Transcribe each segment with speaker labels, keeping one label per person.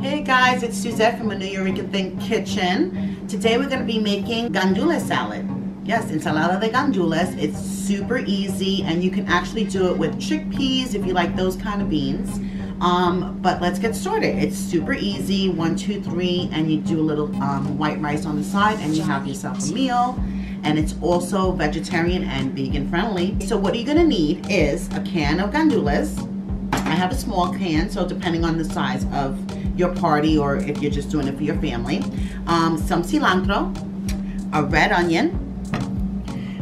Speaker 1: Hey guys, it's Suzette from Anewyoricanthing Kitchen. Today we're going to be making gandules salad. Yes, ensalada de gandules. It's super easy and you can actually do it with chickpeas if you like those kind of beans. Um, but let's get started. It's super easy, one, two, three, and you do a little um, white rice on the side and you have yourself a meal. And it's also vegetarian and vegan friendly. So what you're gonna need is a can of gandules. I have a small can, so depending on the size of your party or if you're just doing it for your family. Um, some cilantro, a red onion.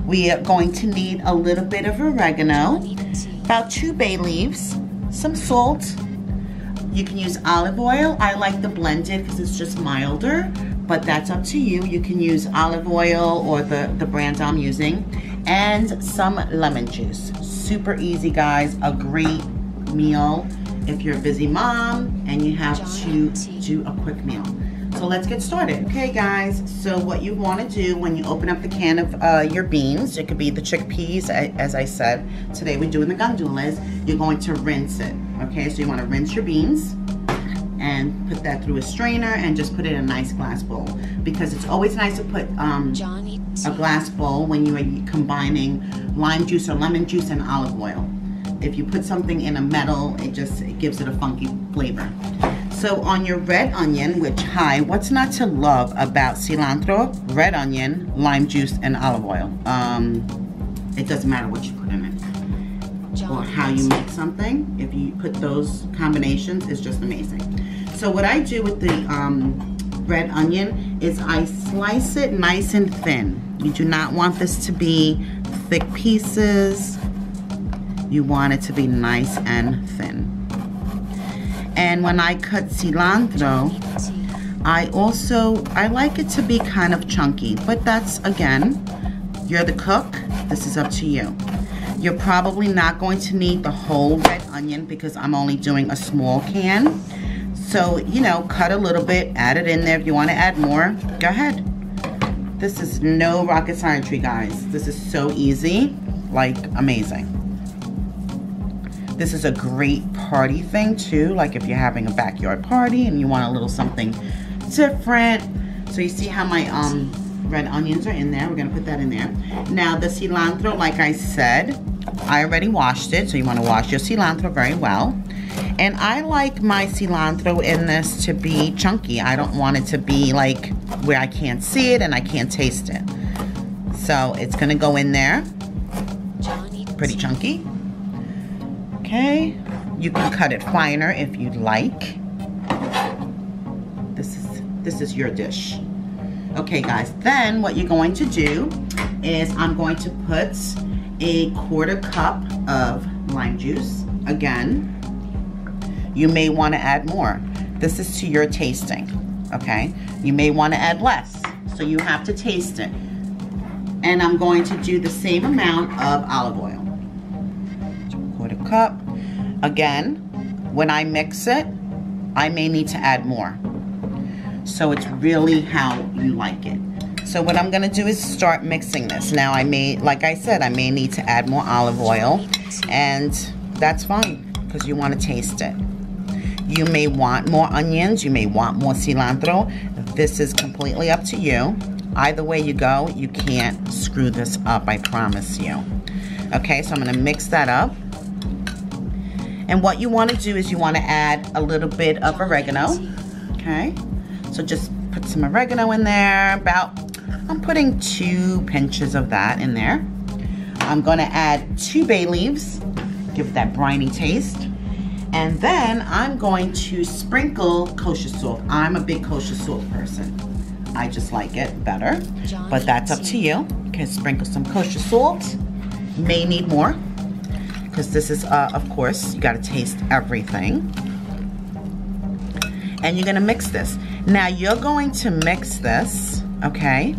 Speaker 1: We are going to need a little bit of oregano, about two bay leaves, some salt. You can use olive oil. I like the blended because it's just milder, but that's up to you. You can use olive oil or the, the brand I'm using, and some lemon juice. Super easy, guys. A great meal if you're a busy mom and you have to do a quick meal. So let's get started. Okay guys, so what you want to do when you open up the can of uh, your beans, it could be the chickpeas as I said, today we're doing the gandules, you're going to rinse it. Okay, so you want to rinse your beans and put that through a strainer and just put it in a nice glass bowl because it's always nice to put um, a glass bowl when you are combining lime juice or lemon juice and olive oil if you put something in a metal, it just it gives it a funky flavor. So on your red onion, which, hi, what's not to love about cilantro, red onion, lime juice, and olive oil? Um, it doesn't matter what you put in it or how you make something. If you put those combinations, it's just amazing. So what I do with the um, red onion is I slice it nice and thin. You do not want this to be thick pieces you want it to be nice and thin. And when I cut cilantro, I also, I like it to be kind of chunky, but that's, again, you're the cook, this is up to you. You're probably not going to need the whole red onion because I'm only doing a small can. So, you know, cut a little bit, add it in there. If you want to add more, go ahead. This is no rocket science, guys. This is so easy, like amazing. This is a great party thing too, like if you're having a backyard party and you want a little something different. So you see how my um, red onions are in there. We're gonna put that in there. Now the cilantro, like I said, I already washed it, so you wanna wash your cilantro very well. And I like my cilantro in this to be chunky. I don't want it to be like where I can't see it and I can't taste it. So it's gonna go in there, pretty chunky. Okay, you can cut it finer if you'd like. This is, this is your dish. Okay guys, then what you're going to do is I'm going to put a quarter cup of lime juice. Again, you may want to add more. This is to your tasting, okay? You may want to add less, so you have to taste it. And I'm going to do the same amount of olive oil cup. Again, when I mix it, I may need to add more. So it's really how you like it. So what I'm gonna do is start mixing this. Now I may, like I said, I may need to add more olive oil and that's fine because you wanna taste it. You may want more onions, you may want more cilantro. This is completely up to you. Either way you go, you can't screw this up, I promise you. Okay, so I'm gonna mix that up. And what you want to do is you want to add a little bit of oregano. Okay. So just put some oregano in there. About, I'm putting two pinches of that in there. I'm going to add two bay leaves. Give that briny taste. And then I'm going to sprinkle kosher salt. I'm a big kosher salt person. I just like it better. But that's up to you. You can sprinkle some kosher salt. May need more because this is, uh, of course, you gotta taste everything. And you're gonna mix this. Now you're going to mix this, okay?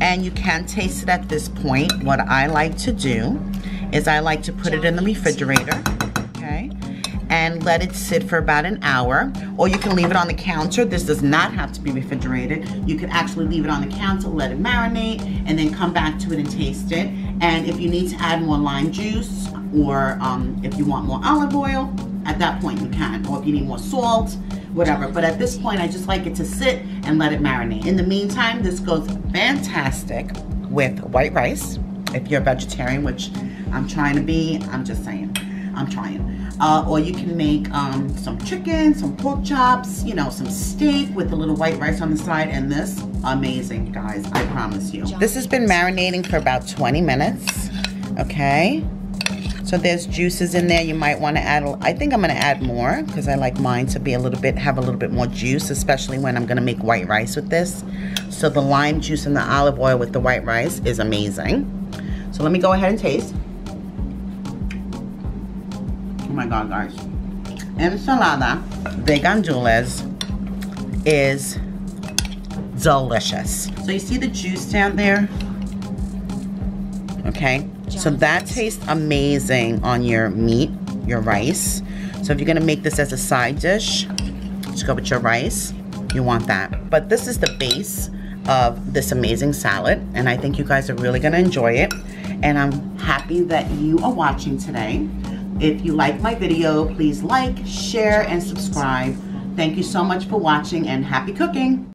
Speaker 1: And you can taste it at this point. What I like to do is I like to put it in the refrigerator, okay? And let it sit for about an hour. Or you can leave it on the counter. This does not have to be refrigerated. You can actually leave it on the counter, let it marinate, and then come back to it and taste it. And if you need to add more lime juice, or um, if you want more olive oil, at that point you can. Or if you need more salt, whatever. But at this point, I just like it to sit and let it marinate. In the meantime, this goes fantastic with white rice. If you're a vegetarian, which I'm trying to be, I'm just saying, I'm trying. Uh, or you can make um, some chicken, some pork chops, you know, some steak with a little white rice on the side. And this, amazing, guys, I promise you. This has been marinating for about 20 minutes, okay? So there's juices in there. You might want to add, I think I'm going to add more because I like mine to be a little bit, have a little bit more juice, especially when I'm going to make white rice with this. So the lime juice and the olive oil with the white rice is amazing. So let me go ahead and taste. Oh my God, guys. Ensalada de gandules is delicious. So you see the juice down there? Okay, so that tastes amazing on your meat, your rice. So if you're gonna make this as a side dish, just go with your rice, you want that. But this is the base of this amazing salad, and I think you guys are really gonna enjoy it. And I'm happy that you are watching today. If you like my video, please like, share, and subscribe. Thank you so much for watching and happy cooking.